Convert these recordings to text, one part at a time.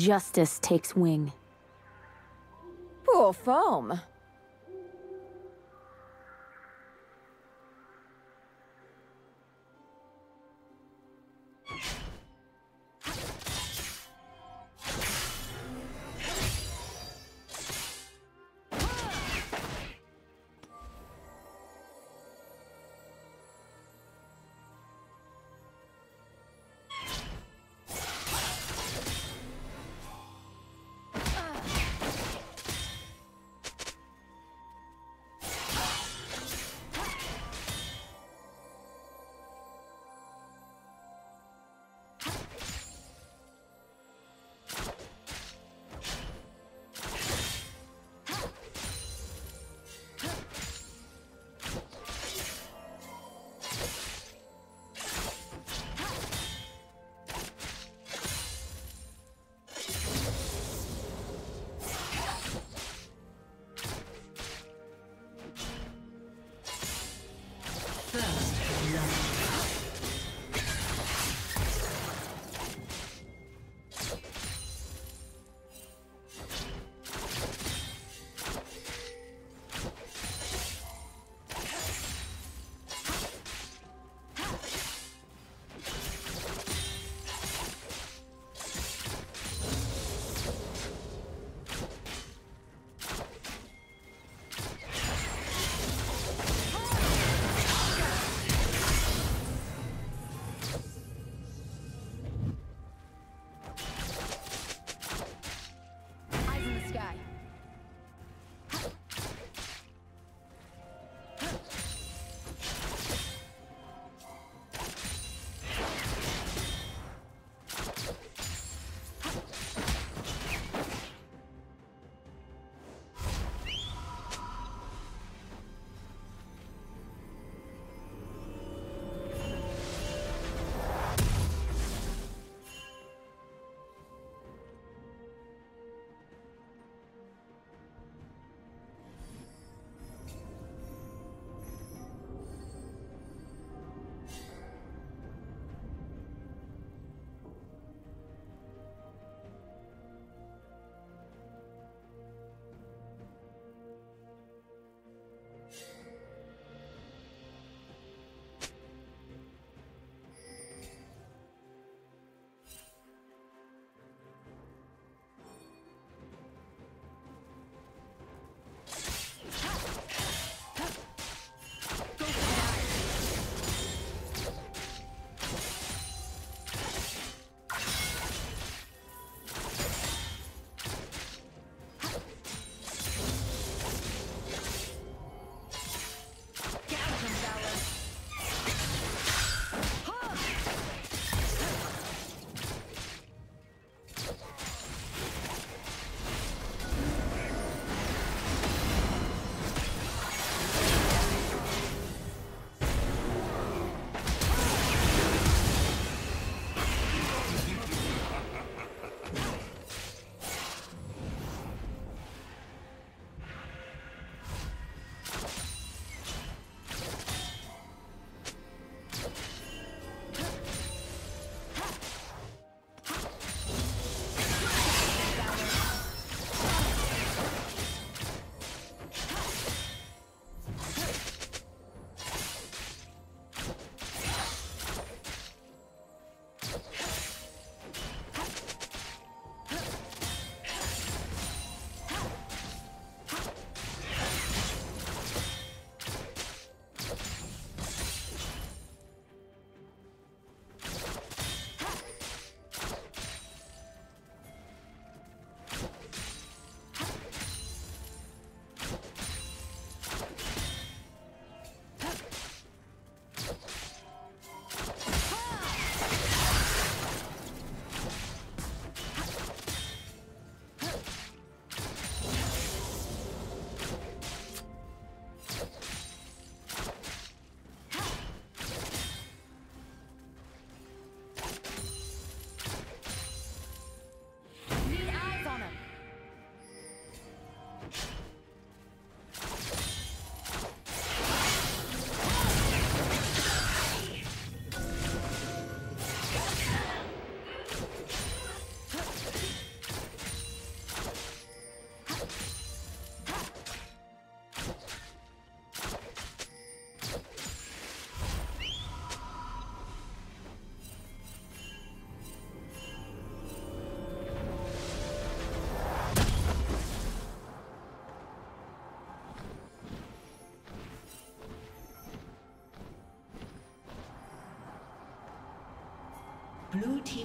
Justice takes wing. Poor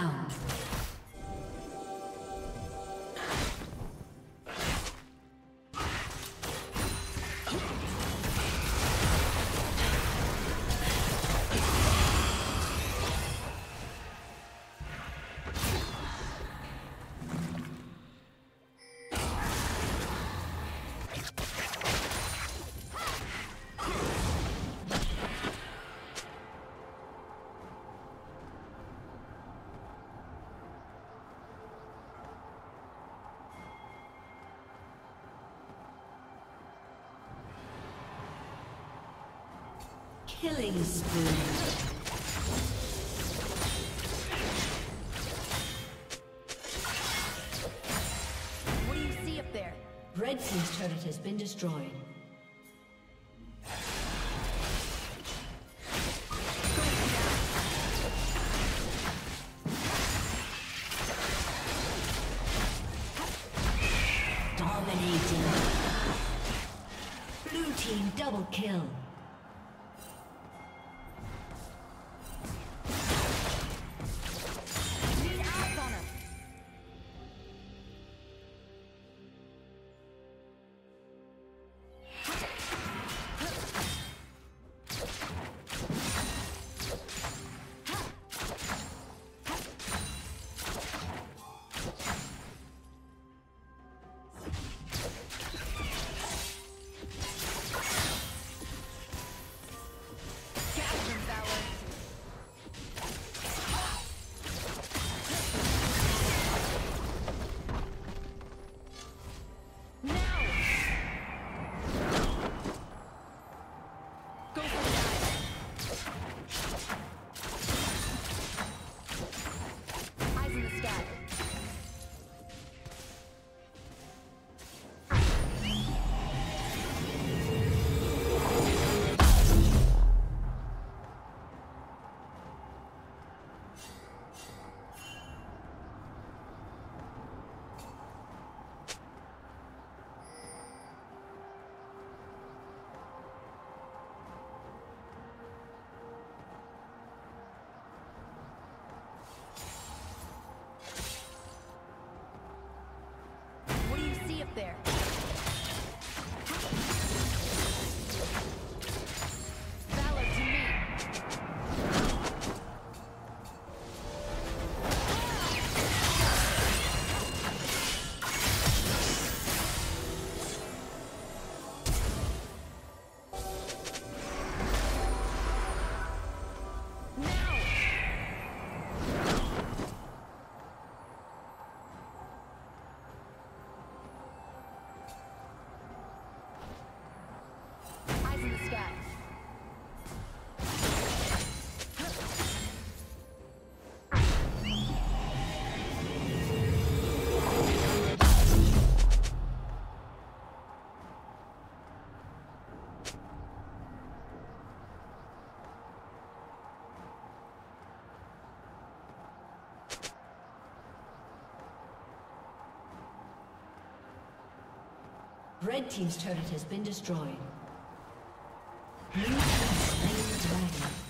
Down. Killing spree. What do you see up there? Red Team's turret has been destroyed. Dominating. Blue Team double kill. Red Team's turret has been destroyed. Blue Team slain dragon.